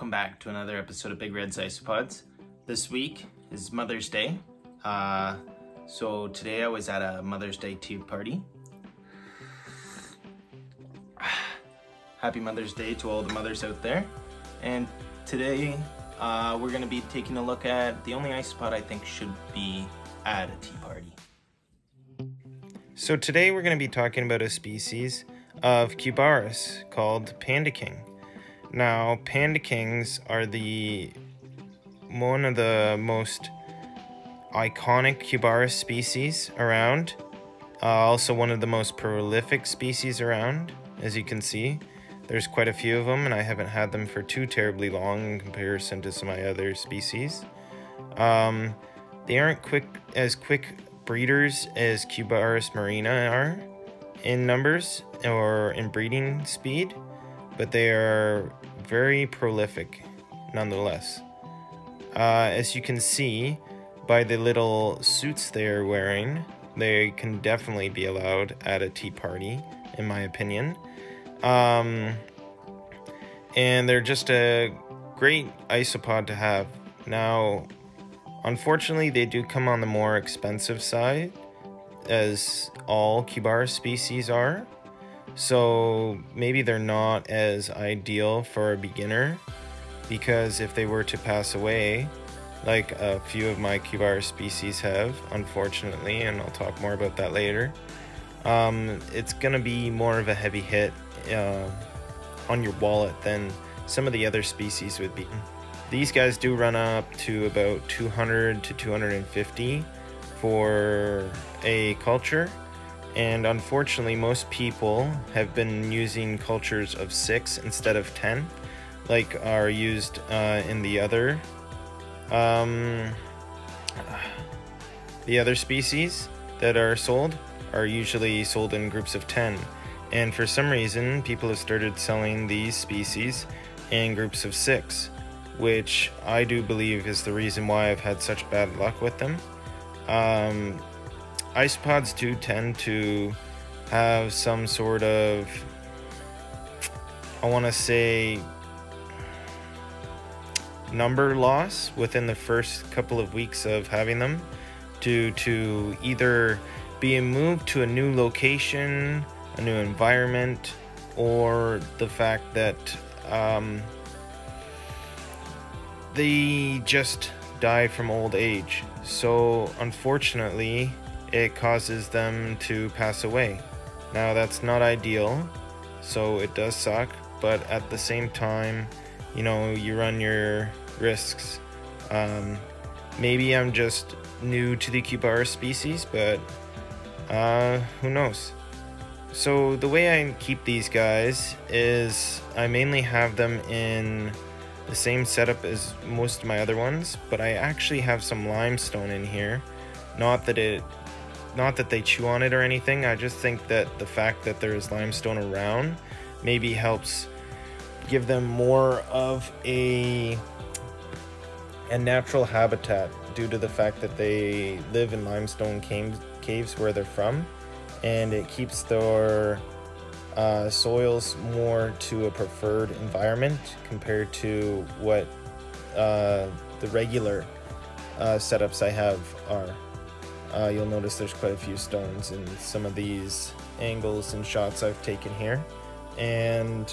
welcome back to another episode of Big Red's Isopods. This week is Mother's Day. Uh, so today I was at a Mother's Day tea party. Happy Mother's Day to all the mothers out there. And today uh, we're going to be taking a look at the only isopod I think should be at a tea party. So today we're going to be talking about a species of Cubaris called Panda King. Now, Panda Kings are the one of the most iconic Cubaris species around. Uh, also, one of the most prolific species around, as you can see. There's quite a few of them, and I haven't had them for too terribly long in comparison to some of my other species. Um, they aren't quick as quick breeders as Cubaris murina are in numbers or in breeding speed, but they are very prolific nonetheless. Uh, as you can see by the little suits they're wearing, they can definitely be allowed at a tea party, in my opinion. Um, and they're just a great isopod to have. Now, unfortunately, they do come on the more expensive side, as all Cubaris species are. So maybe they're not as ideal for a beginner because if they were to pass away, like a few of my Cubaris species have, unfortunately, and I'll talk more about that later, um, it's going to be more of a heavy hit uh, on your wallet than some of the other species would be. These guys do run up to about 200 to 250 for a culture and unfortunately most people have been using cultures of 6 instead of 10 like are used uh, in the other um, the other species that are sold are usually sold in groups of 10 and for some reason people have started selling these species in groups of 6 which I do believe is the reason why I've had such bad luck with them. Um, isopods do tend to have some sort of I want to say number loss within the first couple of weeks of having them due to either being moved to a new location, a new environment, or the fact that um, they just die from old age. So, unfortunately, it causes them to pass away. Now, that's not ideal, so it does suck, but at the same time, you know, you run your risks. Um, maybe I'm just new to the Cubaris species, but uh, who knows? So, the way I keep these guys is I mainly have them in the same setup as most of my other ones, but I actually have some limestone in here. Not that it not that they chew on it or anything. I just think that the fact that there is limestone around maybe helps give them more of a a natural habitat due to the fact that they live in limestone caves, caves where they're from and it keeps their uh, soils more to a preferred environment compared to what uh, the regular uh, setups I have are. Uh, you'll notice there's quite a few stones in some of these angles and shots I've taken here. And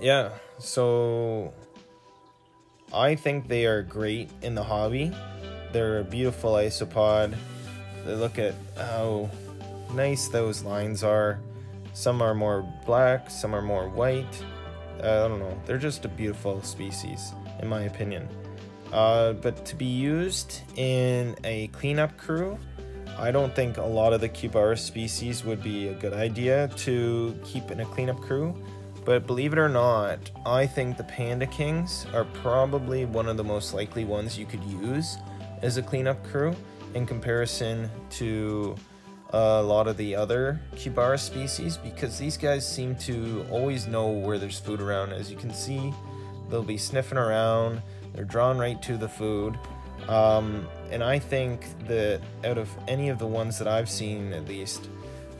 yeah, so I think they are great in the hobby. They're a beautiful isopod. They look at how nice those lines are. Some are more black, some are more white. I don't know. They're just a beautiful species, in my opinion. Uh, but to be used in a cleanup crew, I don't think a lot of the Cubaris species would be a good idea to keep in a cleanup crew. But believe it or not, I think the Panda Kings are probably one of the most likely ones you could use as a cleanup crew in comparison to a lot of the other Cubaris species because these guys seem to always know where there's food around. As you can see, they'll be sniffing around they're drawn right to the food. Um, and I think that out of any of the ones that I've seen, at least,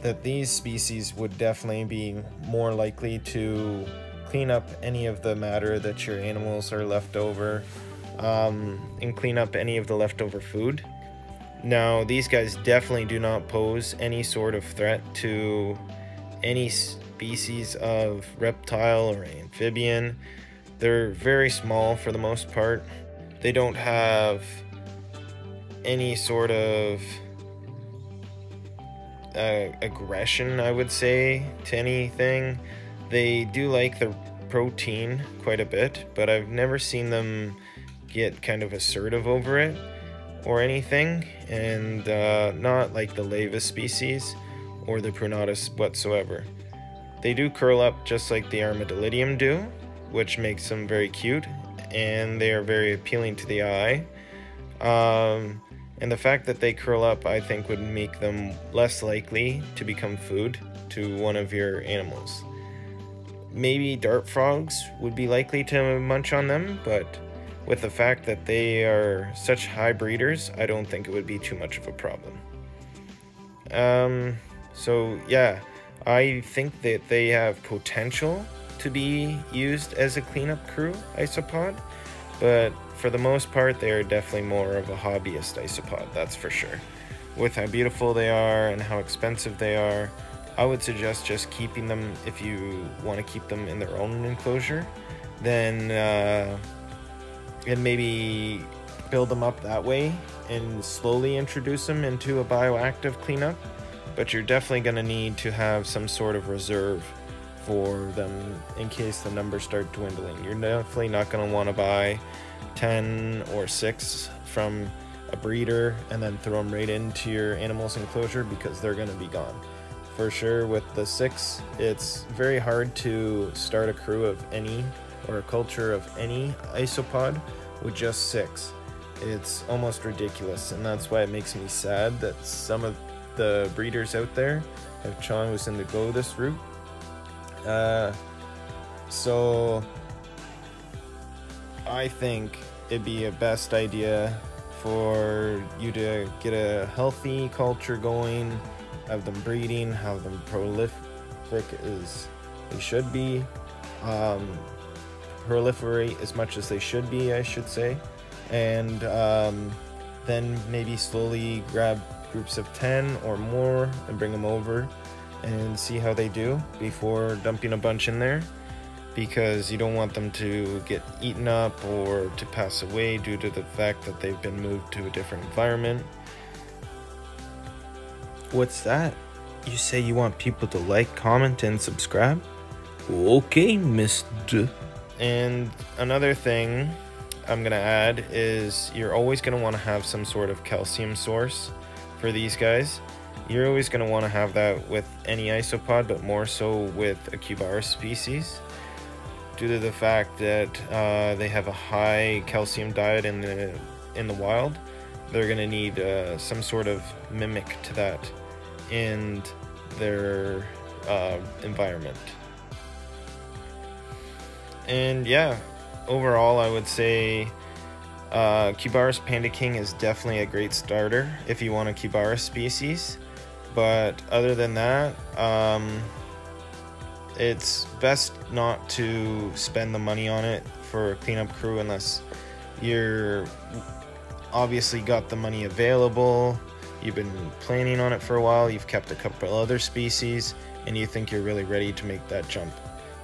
that these species would definitely be more likely to clean up any of the matter that your animals are left over um, and clean up any of the leftover food. Now, these guys definitely do not pose any sort of threat to any species of reptile or amphibian. They're very small for the most part. They don't have any sort of uh, aggression, I would say, to anything. They do like the protein quite a bit, but I've never seen them get kind of assertive over it or anything, and uh, not like the Leva species or the Prunatus whatsoever. They do curl up just like the Armadillidium do, which makes them very cute, and they are very appealing to the eye. Um, and the fact that they curl up, I think, would make them less likely to become food to one of your animals. Maybe dart frogs would be likely to munch on them, but with the fact that they are such high breeders, I don't think it would be too much of a problem. Um, so yeah, I think that they have potential to be used as a cleanup crew isopod, but for the most part, they are definitely more of a hobbyist isopod, that's for sure. With how beautiful they are and how expensive they are, I would suggest just keeping them if you want to keep them in their own enclosure. Then uh, and maybe build them up that way and slowly introduce them into a bioactive cleanup. But you're definitely going to need to have some sort of reserve for them in case the numbers start dwindling. You're definitely not going to want to buy 10 or 6 from a breeder and then throw them right into your animal's enclosure because they're going to be gone. For sure, with the 6, it's very hard to start a crew of any or a culture of any isopod with just six. It's almost ridiculous, and that's why it makes me sad that some of the breeders out there have chosen to go this route. Uh, so I think it'd be a best idea for you to get a healthy culture going, have them breeding, have them prolific as they should be. Um, proliferate as much as they should be, I should say, and um, then maybe slowly grab groups of 10 or more and bring them over and see how they do before dumping a bunch in there because you don't want them to get eaten up or to pass away due to the fact that they've been moved to a different environment. What's that? You say you want people to like, comment, and subscribe? Okay, Mr. And another thing I'm going to add is you're always going to want to have some sort of calcium source for these guys. You're always going to want to have that with any isopod, but more so with a Cubaris species due to the fact that uh, they have a high calcium diet in the in the wild. They're going to need uh, some sort of mimic to that in their uh, environment and yeah, overall, I would say uh, Cubaris Panda King is definitely a great starter if you want a Cubaris species. But other than that, um, it's best not to spend the money on it for a cleanup crew unless you're obviously got the money available, you've been planning on it for a while, you've kept a couple other species, and you think you're really ready to make that jump.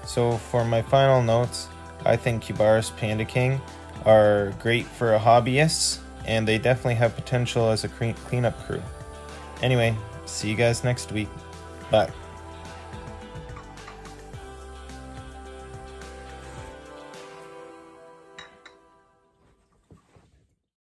So for my final notes, I think Cubaris Panda King are great for hobbyists, and they definitely have potential as a cleanup crew. Anyway, see you guys next week. Bye.